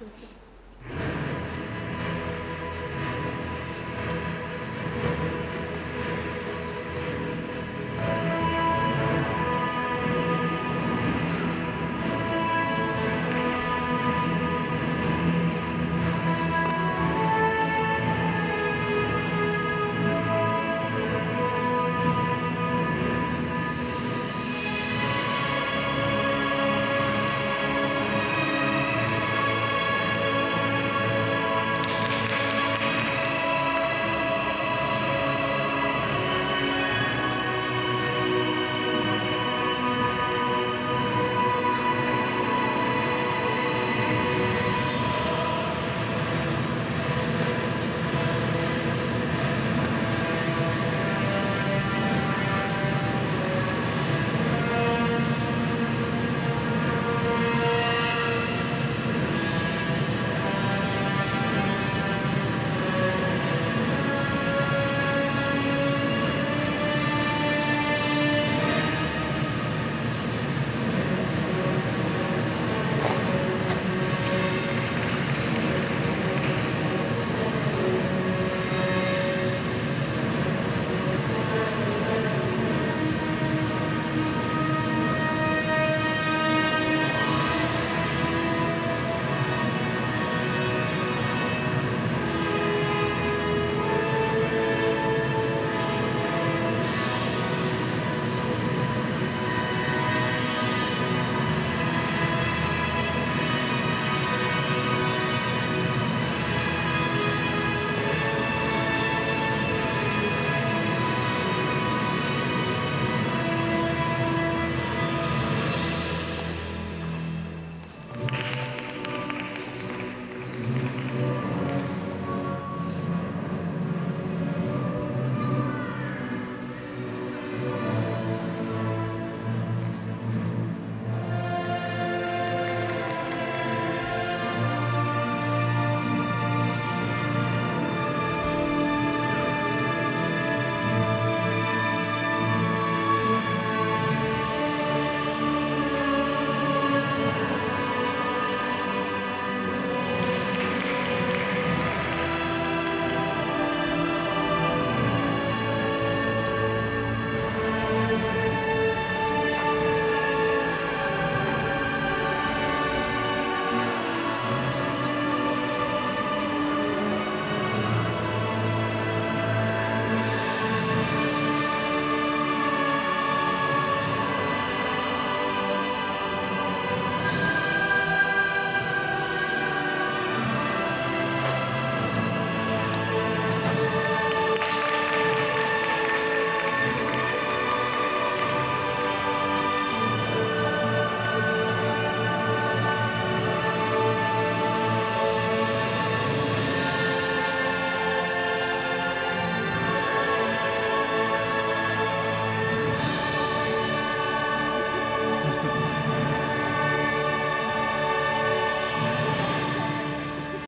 Okay.